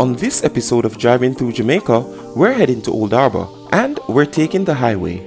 On this episode of Driving Through Jamaica, we're heading to Old Harbour and we're taking the highway.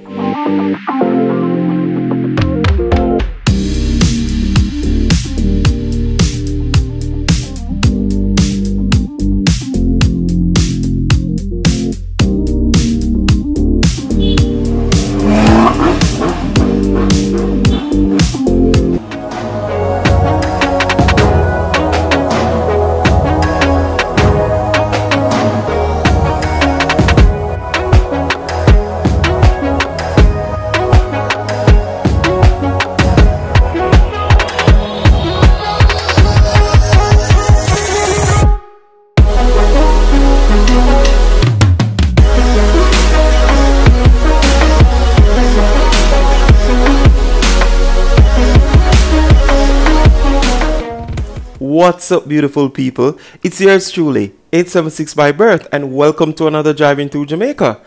What's up, beautiful people? It's yours truly, 876 by birth, and welcome to another Driving Through Jamaica.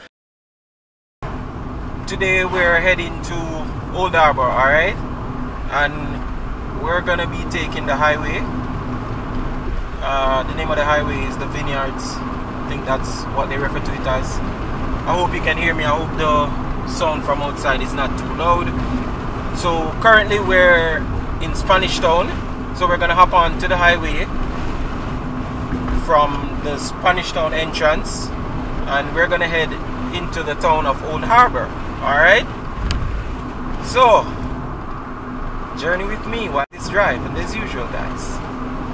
Today we're heading to Old Harbour, alright? And we're gonna be taking the highway. Uh, the name of the highway is the Vineyards. I think that's what they refer to it as. I hope you can hear me. I hope the sound from outside is not too loud. So currently we're in Spanish Town so we're gonna hop on to the highway from the Spanish Town entrance and we're gonna head into the town of Old Harbour. Alright? So journey with me while this drive and as usual guys.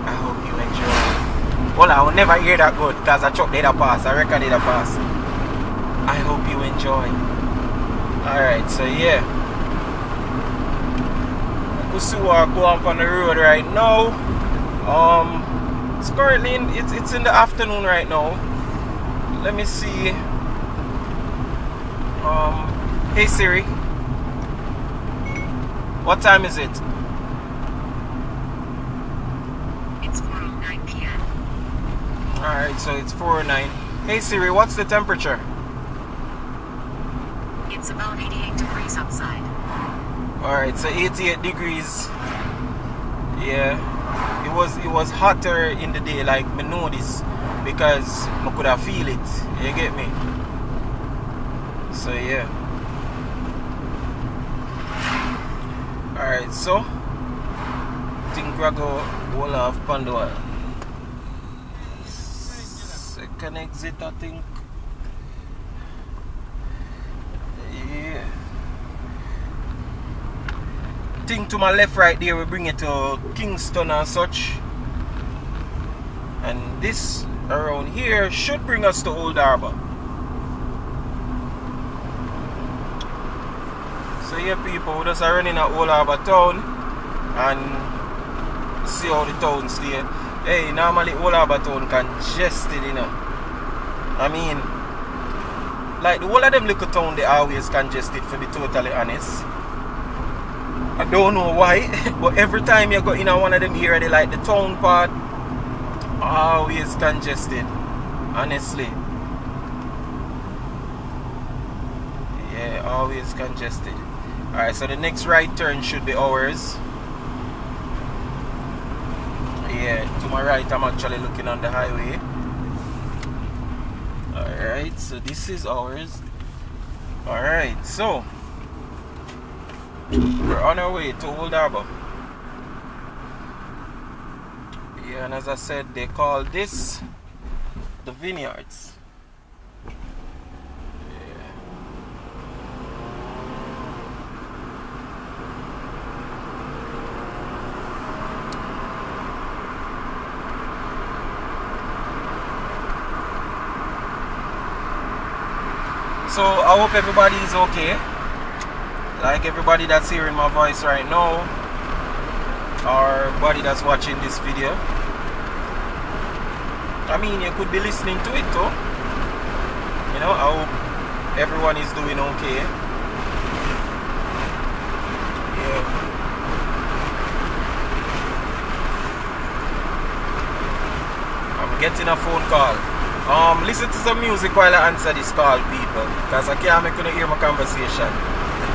I hope you enjoy. Well I will never hear that good because I chopped data pass. I reckon data pass. I hope you enjoy. Alright, so yeah Kusua go up on the road right now. Um, it's currently in, it's it's in the afternoon right now. Let me see. Um, hey Siri, what time is it? It's 4:09 p.m. All right, so it's 4:09. Hey Siri, what's the temperature? It's about 88 degrees outside. Alright, so 88 degrees. Yeah. It was it was hotter in the day, like me know because I could have feel it. You get me? So yeah. Alright, so think we go whole of Pandora. Second exit I think. Yeah thing to my left right there we bring it to Kingston and such. And this around here should bring us to Old Harbour. So here people we just are running at Old Harbour town and see how the town stay. Hey normally Old Harbour town congested you know. I mean like the whole of them little town they always congested for be totally honest I don't know why, but every time you go in one of them here, they like the town part, always congested. Honestly. Yeah, always congested. Alright, so the next right turn should be ours. Yeah, to my right, I'm actually looking on the highway. Alright, so this is ours. Alright, so we're on our way to Old Harbour. Yeah, and as I said, they call this the vineyards. So I hope everybody is okay like everybody that's hearing my voice right now or everybody that's watching this video. I mean you could be listening to it too you know I hope everyone is doing okay. Yeah. I'm getting a phone call. Um listen to some music while I answer this call people because I can't make you hear my conversation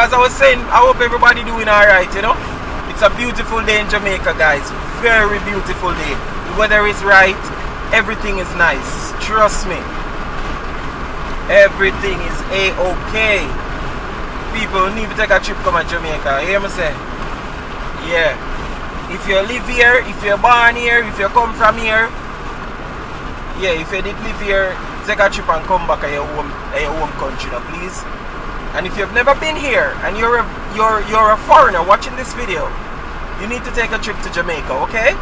as I was saying, I hope everybody doing alright, you know. It's a beautiful day in Jamaica, guys. Very beautiful day. The weather is right. Everything is nice. Trust me. Everything is a-okay. People need to take a trip come to Jamaica. You hear me say? Yeah. If you live here, if you're born here, if you come from here, yeah, if you did live here, take a trip and come back to your home, your home country please. And if you've never been here and you're a, you're you're a foreigner watching this video, you need to take a trip to Jamaica, okay?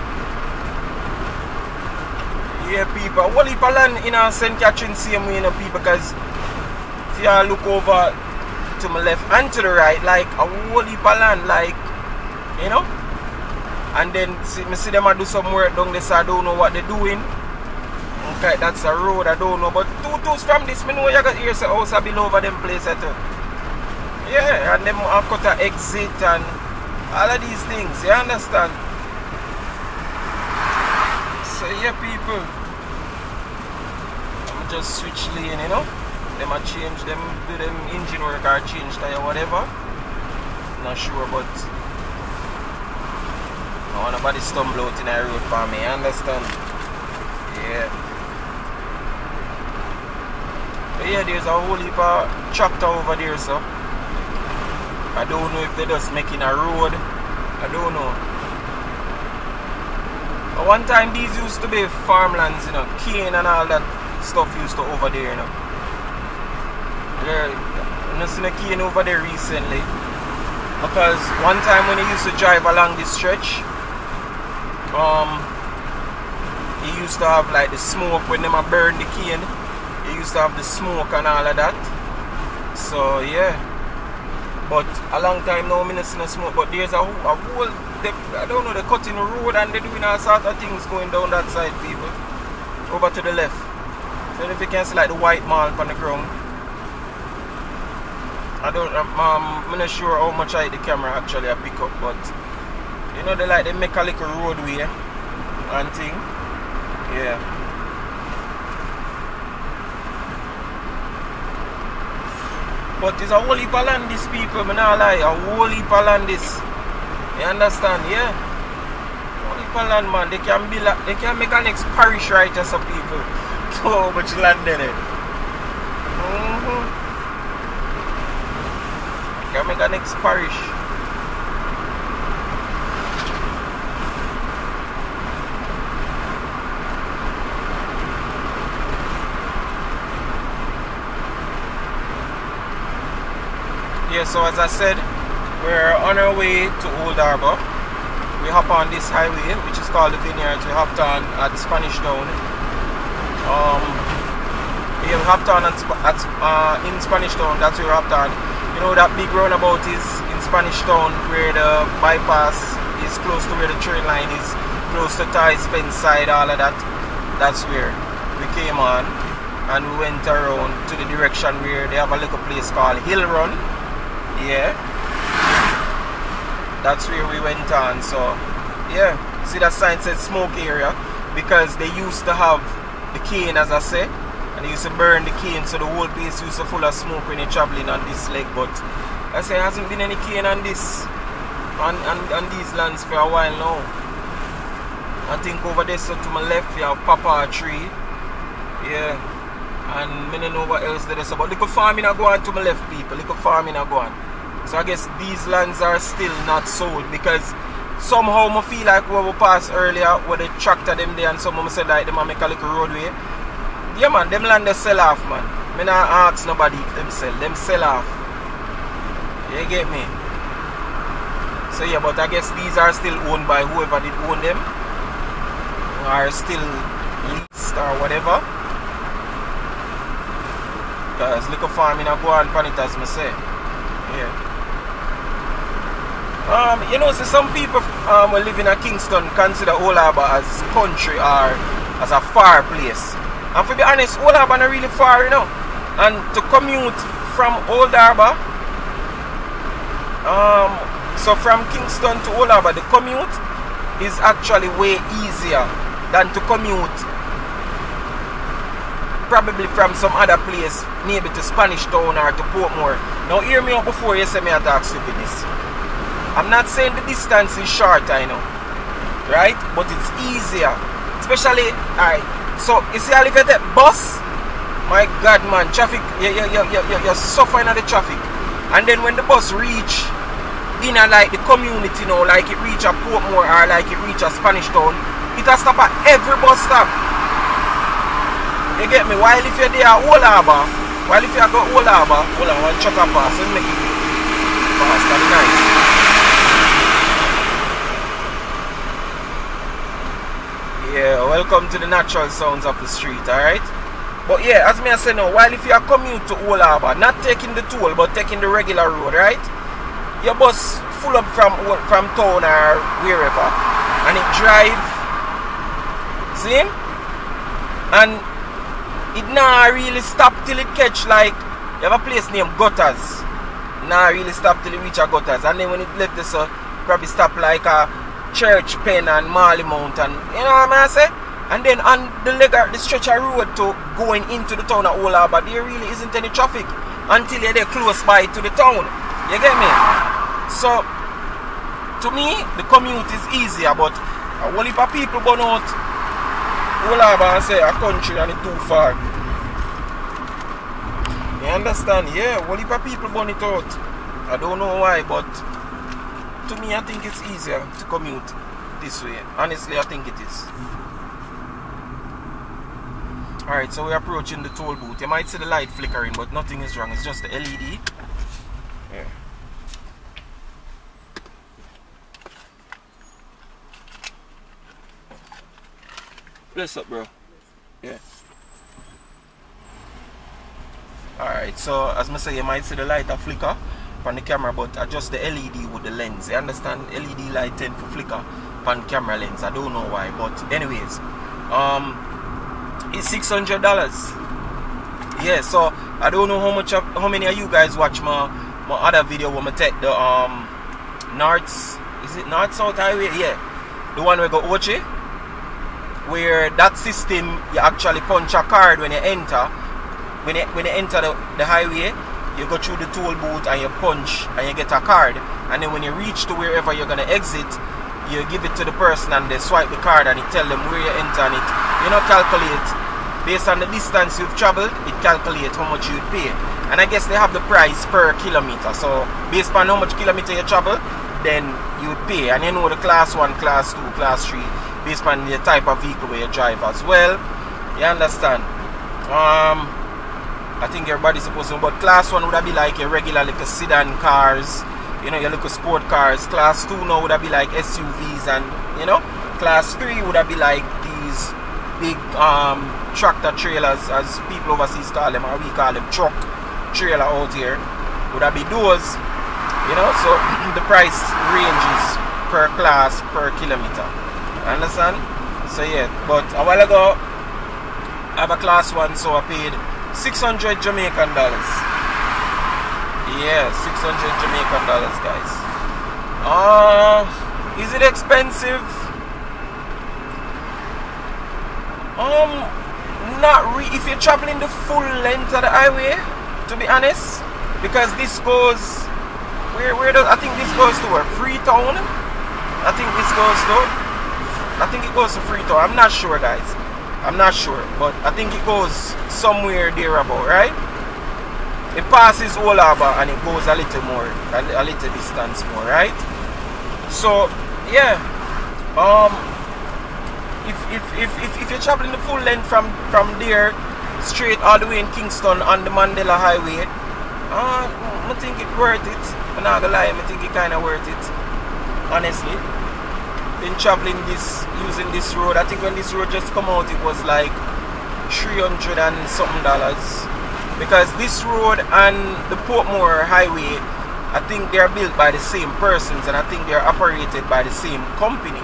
Yeah, people. Whole heap of land in uh, our St. Catherine same way, you know, people, because if you look over to my left and to the right, like a whole heap land, like, you know? And then see, me see them a do some work down so I don't know what they're doing. Okay, that's a road, I don't know. But two twos from this, me know you got here, so house a below over them place at all. Yeah, and them a cut a exit and all of these things, you understand? So yeah people. I'm just switch lane, you know? Them a change them do them engine work or change tire or whatever. Not sure but I want nobody stumble out in the road for me, you understand? Yeah. But yeah, there's a whole heap of tractor over there, so. I don't know if they're just making a road. I don't know. But one time these used to be farmlands, you know, cane and all that stuff used to over there, you know. There, not seen a cane over there recently. Because one time when he used to drive along this stretch, um, he used to have like the smoke when them a burn the cane. He used to have the smoke and all of that. So yeah. But a long time now, I'm not seeing no smoke. But there's a, a whole, they, I don't know, they're cutting the road and they're doing all sorts of things going down that side, people. Over to the left. So if you can see like the white mark on the ground. I don't, um, I'm not sure how much I the camera actually I pick up, but you know they like they make a little roadway and thing. Yeah. But it's a whole heap of land this people, me not lie, a whole heap of land this. You understand, yeah? Whole heap of land man, they can build a, they can make a next parish right as a people. So much land in it. Mm-hmm. Can make a next parish. Yeah, so as I said, we're on our way to Old Harbour. We hop on this highway, which is called the Vineyards. We hopped on at Spanish Town. Um, we hopped on at, at uh, in Spanish Town. That's where we hopped on. You know that big roundabout is in Spanish Town, where the bypass is close to where the train line is, close to Ty Spence side, all of that. That's where we came on, and we went around to the direction where they have a little place called Hill Run yeah. That's where we went on so yeah. See that sign says smoke area? Because they used to have the cane as I said and they used to burn the cane so the whole place used to full of smoke when you're traveling on this leg but I say hasn't been any cane on this on, on, on these lands for a while now. I think over there so to my left you have papa tree. Yeah. And I don't know what else there is but little farming I go going to my left people. Little farming I go going so I guess these lands are still not sold because somehow I feel like when we passed earlier where the tractor them there and someone said like them make a little roadway. Yeah man, them land they sell off man. Me not ask nobody if them sell. Them sell off. You get me? So yeah, but I guess these are still owned by whoever did own them. Are still leased or whatever. Because little farming I go on pan it. Um, you know, so some people um, who live in Kingston consider Old Harbour as country or as a far place. And to be honest, Old Harbour not really far, you know. And to commute from Old Harbour, um, so from Kingston to Old Harbour, the commute is actually way easier than to commute probably from some other place, maybe to Spanish Town or to Portmore. Now hear me out before you say me attack stupidness. I'm not saying the distance is short, I know. Right? But it's easier. Especially, alright. So, you see, if you bus, my God, man, traffic, you, you, you, you, you, you're suffering at the traffic. And then when the bus reach in a, like the community, you know, like it reach a Portmore or like it reach a Spanish town, it has stop at every bus stop. You get me? While if you're there at Old Harbour, while if you go Old Harbour, hold on, one truck and pass, and make it pass, that's nice. Yeah, welcome to the natural sounds of the street, alright? But yeah, as me I say now, while if you are commute to Old Harbour, not taking the toll, but taking the regular road, right? Your bus full up from from town or wherever, and it drive, see? And it not really stop till it catch like, you have a place named Gutters. Not really stop till it reach a Gutters. And then when it left this, uh, probably stop like a Church Pen and Marley Mountain. you know what I say? And then on the leg uh, the stretch of road to going into the town of Old Harbour, there really isn't any traffic until you're there close by to the town. You get me? So to me the commute is easier but a whole heap of people burn out Old and say a country and it's too far. You understand? Yeah, whole heap of people burn it out. I don't know why but to me I think it's easier to commute this way. Honestly I think it is. Alright, so we're approaching the toll booth. You might see the light flickering, but nothing is wrong. It's just the LED. Yeah. Bless up, bro. Yeah. Alright, so as I say, you might see the light a flicker on the camera, but adjust the LED with the lens. You understand? LED light tend to flicker on camera lens. I don't know why, but anyways, um, hundred dollars. Yeah, so I don't know how much of, how many of you guys watch my my other video when I take the um North is it North South Highway? Yeah, the one where go Ochi, where that system you actually punch a card when you enter. When you when you enter the, the highway, you go through the toll booth and you punch and you get a card. And then when you reach to wherever you're gonna exit, you give it to the person and they swipe the card and it tell them where you enter and it you know calculate based on the distance you've traveled it calculates how much you'd pay. And I guess they have the price per kilometer. So based on how much kilometer you travel then you'd pay. And you know the class 1 class 2 class 3 based on the type of vehicle where you drive as well. You understand? Um I think everybody's supposed to but class 1 would have be like your regular like a sedan cars. You know your little sport cars. Class 2 now would have be like SUVs and you know class 3 would have be like these big um, tractor trailers as people overseas call them or we call them truck trailer out here. Would that be those? You know so the price ranges per class per kilometer. Understand? So yeah but a while ago I have a class one so I paid 600 Jamaican dollars. Yeah 600 Jamaican dollars guys. Uh is it expensive Um, not if you're traveling the full length of the highway, to be honest, because this goes where where does I think this goes to a Freetown. I think this goes to I think it goes to Freetown. I'm not sure guys. I'm not sure, but I think it goes somewhere there about, right? It passes Old Harbour and it goes a little more, a, a little distance more, right? So yeah. Um if, if, if, if, you're traveling the full length from, from there straight all the way in Kingston on the Mandela Highway, uh, I think it worth it. I'm not gonna lie, I think it kinda worth it. Honestly. Been traveling this using this road. I think when this road just come out it was like 300 and something dollars. Because this road and the Portmore Highway I think they're built by the same persons and I think they're operated by the same company.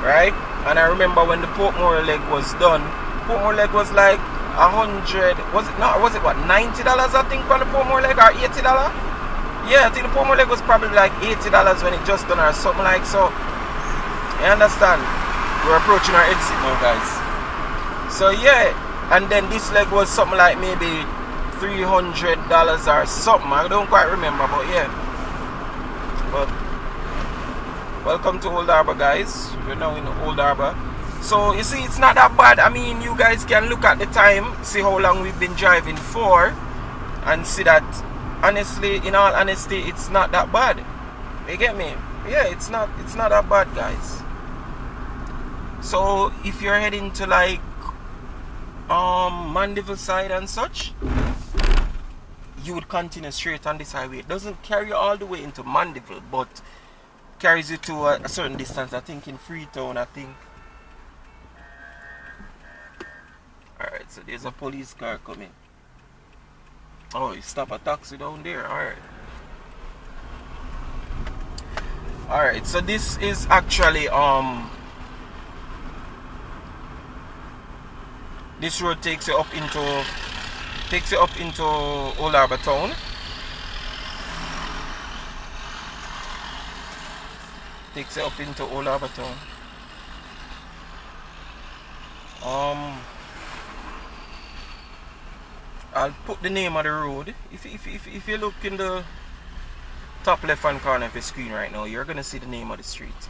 Right? And I remember when the Portmore leg was done, Portmore leg was like a hundred. Was it not? Was it what ninety dollars? I think for the Portmore leg or eighty dollar. Yeah, I think the Portmore leg was probably like eighty dollars when it just done or something like so. You understand? We're approaching our exit now, guys. So yeah, and then this leg was something like maybe three hundred dollars or something. I don't quite remember, but yeah. But welcome to Old Harbour, guys. We're now in Old Harbour. So you see, it's not that bad. I mean, you guys can look at the time, see how long we've been driving for, and see that. Honestly, in all honesty, it's not that bad. You get me? Yeah, it's not. It's not that bad, guys. So if you're heading to like um Mandeville side and such, you would continue straight on this highway. It doesn't carry all the way into Mandeville, but carries you to a, a certain distance. I think in Freetown, I think. Alright, so there's a police car coming. Oh, you stop a taxi down there. Alright. Alright, so this is actually um this road takes you up into takes you up into Old Harbour Town. Takes you up into Old. Um I'll put the name of the road. If, if, if, if you look in the top left hand corner of your screen right now, you're gonna see the name of the street.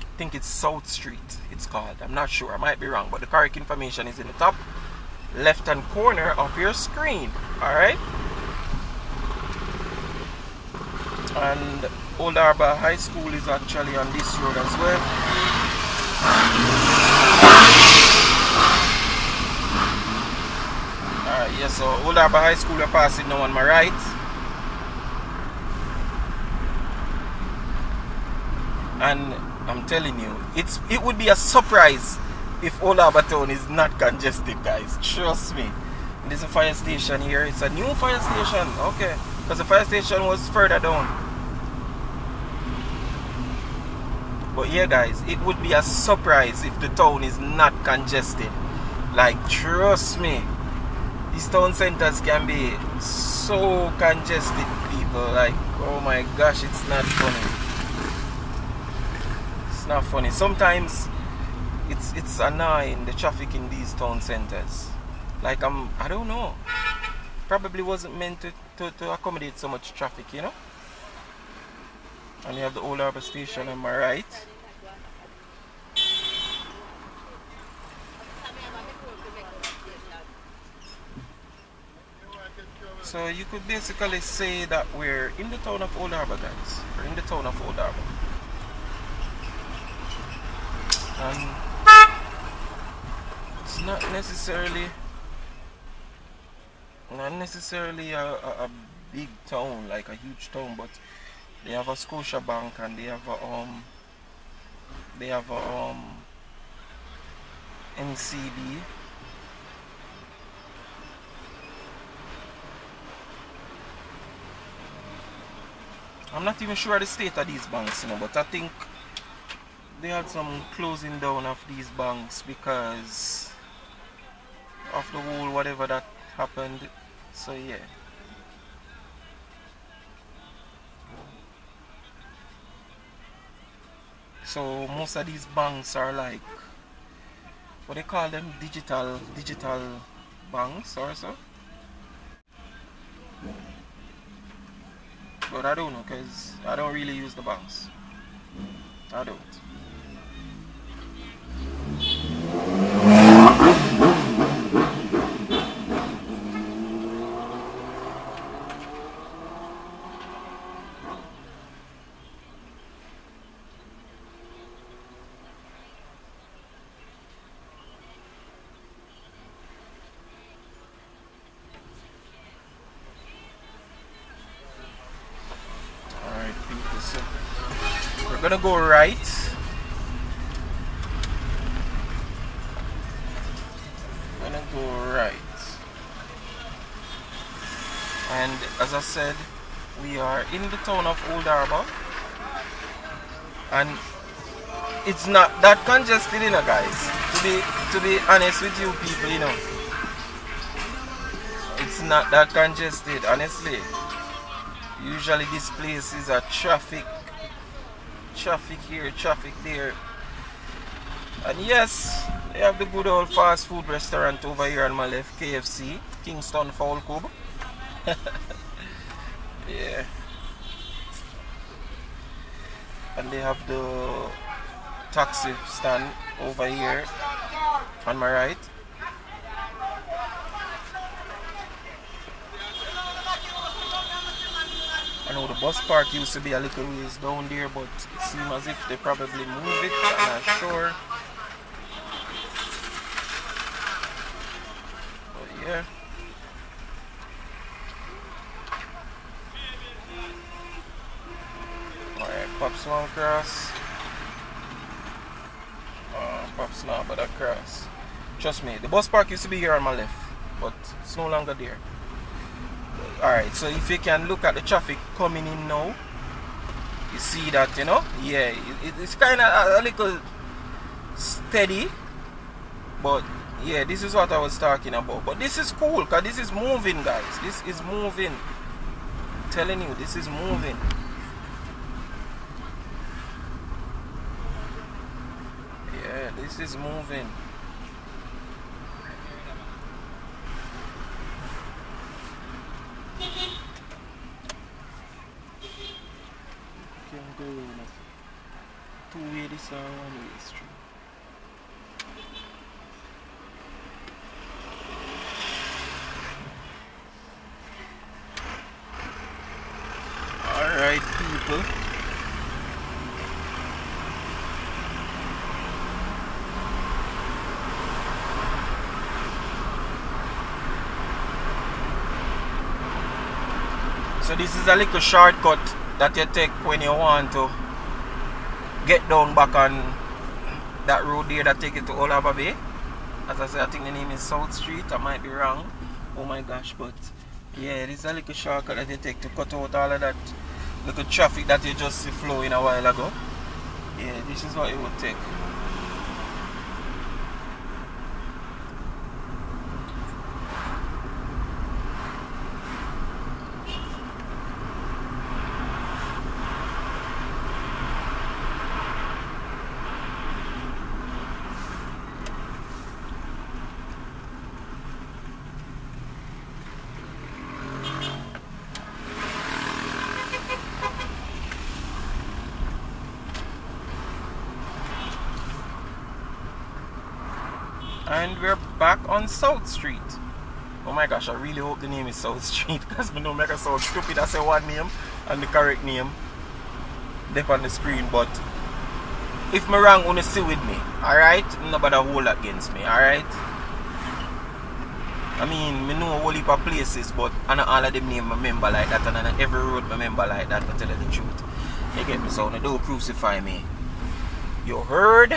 I think it's South Street, it's called. I'm not sure, I might be wrong, but the correct information is in the top left hand corner of your screen. Alright? And Old Harbour High School is actually on this road as well. Alright, yes, so Old Harbour High School we're passing now on my right. And I'm telling you, it's it would be a surprise if Old Harbour Town is not congested, guys. Trust me. There's a fire station here. It's a new fire station. Okay. Because the fire station was further down. But yeah, guys, it would be a surprise if the town is not congested. Like, trust me, these town centers can be so congested, people. Like, oh my gosh, it's not funny. It's not funny. Sometimes it's it's annoying the traffic in these town centers. Like, I'm, I don't know. Probably wasn't meant to, to, to accommodate so much traffic, you know? And you have the Old Harbour Station on my right. So you could basically say that we're in the town of Old Harbour, guys. We're in the town of Old Harbour. And it's not necessarily not necessarily a, a, a big town, like a huge town, but they have a Scotiabank and they have a um they have a um NCB I'm not even sure the state of these banks, you know, but I think they had some closing down of these banks because of the whole whatever that happened. So yeah. So most of these banks are like what they call them digital digital banks or so. But I don't know because I don't really use the banks. I don't. Alright, people, so we're gonna go right. Gonna go right. And as I said, we are in the town of Old Harbour. And it's not that congested, you know, guys. To be to be honest with you people, you know. It's not that congested, honestly. Usually this place is a traffic traffic here, traffic there. And yes, they have the good old fast food restaurant over here on my left, KFC, Kingston Fowl Cub. yeah. And they have the taxi stand over here on my right. I know the bus park used to be a little ways down there, but it seems as if they probably moved it. I'm not sure. But yeah. Alright, Pops Long Cross. Uh, Pops now, but that cross. Trust me, the bus park used to be here on my left, but it's no longer there. Alright, so if you can look at the traffic coming in now, you see that, you know, yeah, it, it's kind of a, a little steady, but yeah, this is what I was talking about. But this is cool, because this is moving, guys. This is moving. I'm telling you, this is moving. Yeah, this is moving. Can go in a two-way this or one-way street. Alright, people. So this is a little shortcut that you take when you want to get down back on that road there that take you to Harbour Bay. As I said, I think the name is South Street. I might be wrong. Oh my gosh, but yeah, this is a little shortcut that you take to cut out all of that little traffic that you just see flowing a while ago. Yeah, this is what it would take. and we're back South Street. Oh my gosh, I really hope the name is South Street because I know make a sound stupid. I say one name and the correct name there on the screen, but if me wrong, wanna see with me, alright? Nobody hold against me, alright? I mean, me know a whole heap of places, but I not all of them name remember like that, and not every road remember like that, to tell you the truth. You get me? So, don't crucify me. You heard?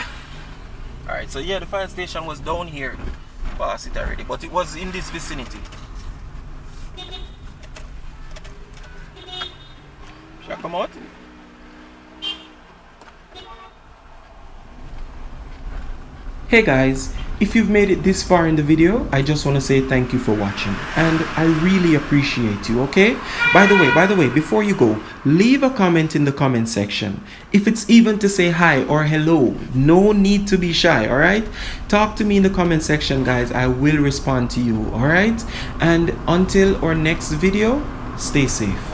Alright, so yeah, the fire station was down here. Past it already, but it was in this vicinity. Shall I come out? Hey guys, if you've made it this far in the video, I just want to say thank you for watching and I really appreciate you, okay? By the way, by the way, before you go, leave a comment in the comment section. If it's even to say hi or hello, no need to be shy, all right? Talk to me in the comment section, guys. I will respond to you, all right? And until our next video, stay safe.